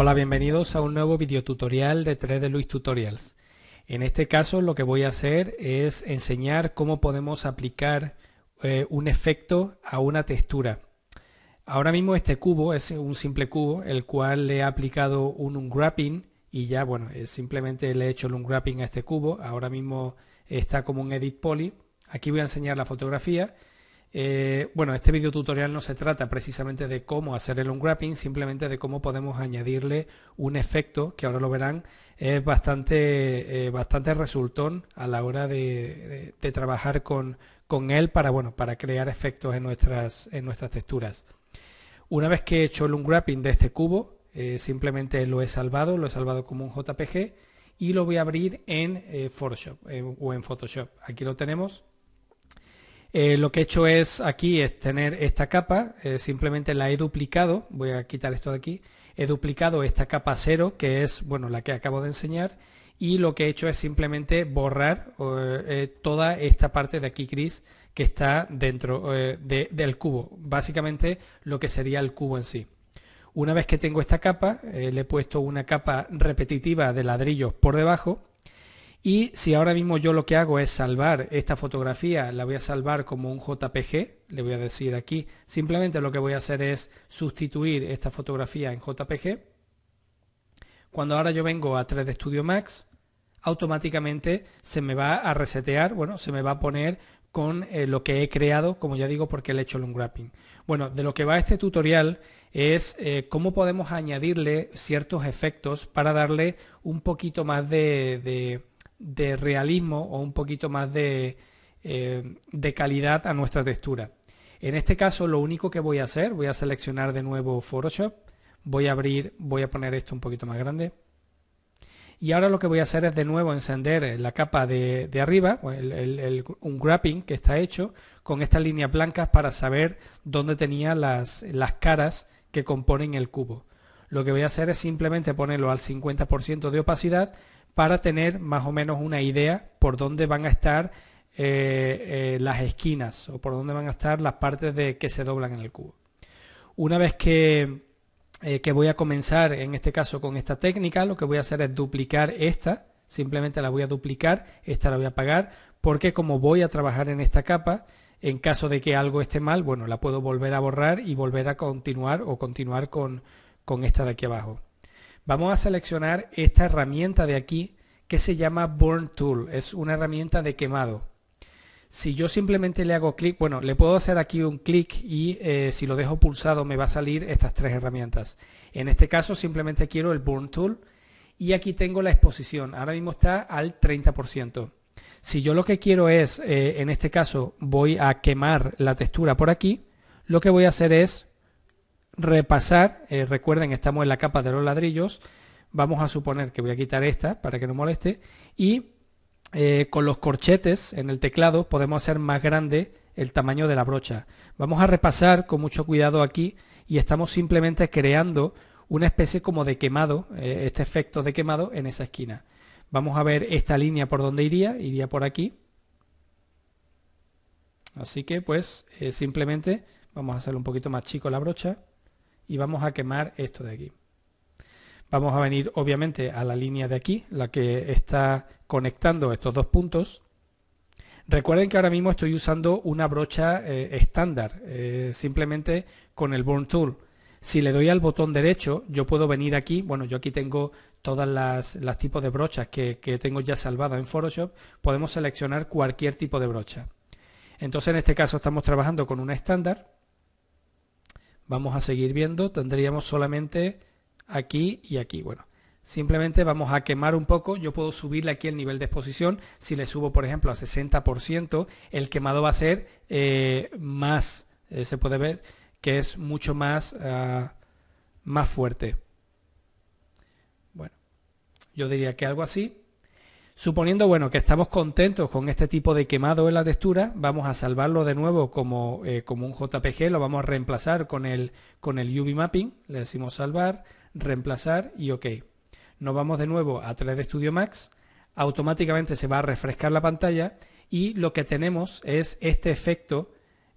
Hola, bienvenidos a un nuevo videotutorial de 3D Luis Tutorials. En este caso lo que voy a hacer es enseñar cómo podemos aplicar eh, un efecto a una textura. Ahora mismo este cubo es un simple cubo, el cual le he aplicado un unwrapping y ya, bueno, eh, simplemente le he hecho el unwrapping a este cubo. Ahora mismo está como un edit poly. Aquí voy a enseñar la fotografía eh, bueno, este video tutorial no se trata precisamente de cómo hacer el unwrapping, simplemente de cómo podemos añadirle un efecto, que ahora lo verán, es bastante, eh, bastante resultón a la hora de, trabajar con, él para, bueno, para crear efectos en nuestras, en nuestras texturas. Una vez que he hecho el unwrapping de este cubo, eh, simplemente lo he salvado, lo he salvado como un JPG y lo voy a abrir en Photoshop o en Photoshop. Aquí lo tenemos eh, lo que he hecho es aquí es tener esta capa, eh, simplemente la he duplicado, voy a quitar esto de aquí, he duplicado esta capa 0 que es bueno la que acabo de enseñar y lo que he hecho es simplemente borrar eh, toda esta parte de aquí gris que está dentro del cubo, básicamente lo que sería el cubo en sí. Una vez que tengo esta capa, le he puesto una capa repetitiva de ladrillos por debajo y si ahora mismo yo lo que hago es salvar esta fotografía, la voy a salvar como un JPG, le voy a decir aquí, simplemente lo que voy a hacer es sustituir esta fotografía en JPG. Cuando ahora yo vengo a 3D Studio Max, automáticamente se me va a resetear, bueno, se me va a poner con eh, lo que he creado, como ya digo, porque le he hecho el unwrapping. Bueno, de lo que va este tutorial es eh, cómo podemos añadirle ciertos efectos para darle un poquito más de de realismo o un poquito más de, eh, de calidad a nuestra textura. En este caso lo único que voy a hacer, voy a seleccionar de nuevo Photoshop, voy a abrir, voy a poner esto un poquito más grande. Y ahora lo que voy a hacer es de nuevo encender la capa de, arriba, un wrapping que está hecho con estas líneas blancas para saber dónde tenía las, las caras que componen el cubo. Lo que voy a hacer es simplemente ponerlo al 50% de opacidad para tener más o menos una idea por dónde van a estar eh, eh, las esquinas o por dónde van a estar las partes de que se doblan en el cubo. Una vez que, eh, que voy a comenzar, en este caso con esta técnica, lo que voy a hacer es duplicar esta, simplemente la voy a duplicar, esta la voy a apagar, porque como voy a trabajar en esta capa, en caso de que algo esté mal, bueno, la puedo volver a borrar y volver a continuar o continuar con, con esta de aquí abajo vamos a seleccionar esta herramienta de aquí que se llama Burn Tool. Es una herramienta de quemado. Si yo simplemente le hago clic, bueno, le puedo hacer aquí un clic y eh, si lo dejo pulsado me va a salir estas tres herramientas. En este caso simplemente quiero el Burn Tool y aquí tengo la exposición. Ahora mismo está al 30%. Si yo lo que quiero es, eh, en este caso, voy a quemar la textura por aquí, lo que voy a hacer es repasar, eh, recuerden estamos en la capa de los ladrillos, vamos a suponer que voy a quitar esta para que no moleste y eh, con los corchetes en el teclado podemos hacer más grande el tamaño de la brocha. Vamos a repasar con mucho cuidado aquí y estamos simplemente creando una especie como de quemado, eh, este efecto de quemado en esa esquina. Vamos a ver esta línea por donde iría, iría por aquí. Así que pues simplemente vamos a hacer un poquito más chico la brocha y vamos a quemar esto de aquí. Vamos a venir obviamente a la línea de aquí, la que está conectando estos dos puntos. Recuerden que ahora mismo estoy usando una brocha eh, estándar, eh, simplemente con el Burn Tool. Si le doy al botón derecho, yo puedo venir aquí, bueno, yo aquí tengo todas las, tipos de brochas que, que tengo ya salvadas en Photoshop, podemos seleccionar cualquier tipo de brocha. Entonces en este caso estamos trabajando con una estándar, vamos a seguir viendo, tendríamos solamente aquí y aquí. Bueno, simplemente vamos a quemar un poco, yo puedo subirle aquí el nivel de exposición, si le subo por ejemplo a 60%, el quemado va a ser eh, más, eh, se puede ver que es mucho más, ah, más fuerte. Bueno, yo diría que algo así. Suponiendo bueno, que estamos contentos con este tipo de quemado en la textura, vamos a salvarlo de nuevo como, eh, como un JPG, lo vamos a reemplazar con el, con el UV Mapping, le decimos salvar, reemplazar y OK. Nos vamos de nuevo a 3D Studio Max, automáticamente se va a refrescar la pantalla y lo que tenemos es este efecto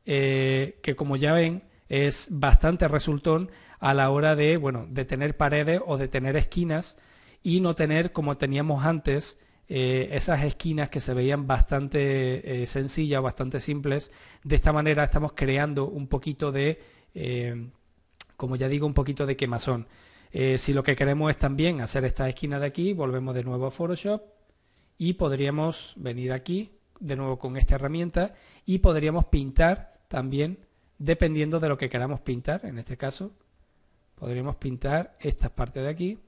eh, que como ya ven es bastante resultón a la hora de, bueno, de tener paredes o de tener esquinas y no tener como teníamos antes eh, esas esquinas que se veían bastante eh, sencillas, bastante simples. De esta manera estamos creando un poquito de, eh, como ya digo, un poquito de quemazón. si lo que queremos es también hacer esta esquina de aquí, volvemos de nuevo a Photoshop y podríamos venir aquí de nuevo con esta herramienta y podríamos pintar también dependiendo de lo que queramos pintar. En este caso podríamos pintar esta parte de aquí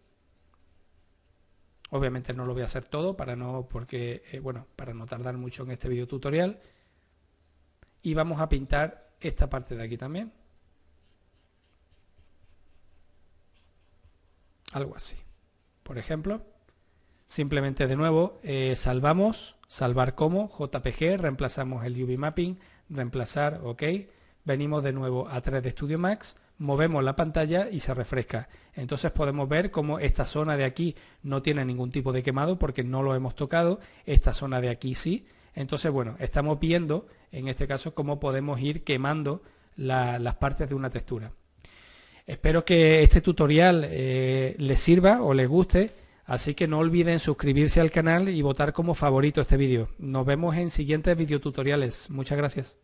Obviamente no lo voy a hacer todo para no, porque, eh, bueno, para no tardar mucho en este video tutorial. Y vamos a pintar esta parte de aquí también. Algo así. Por ejemplo, simplemente de nuevo eh, salvamos, salvar como, JPG, reemplazamos el UV Mapping, reemplazar, ok. Venimos de nuevo a 3D Studio Max, movemos la pantalla y se refresca. Entonces podemos ver cómo esta zona de aquí no tiene ningún tipo de quemado porque no lo hemos tocado, esta zona de aquí sí. Entonces, bueno, estamos viendo en este caso cómo podemos ir quemando las partes de una textura. Espero que este tutorial eh, les sirva o les guste, así que no olviden suscribirse al canal y votar como favorito este vídeo. Nos vemos en siguientes videotutoriales. Muchas gracias.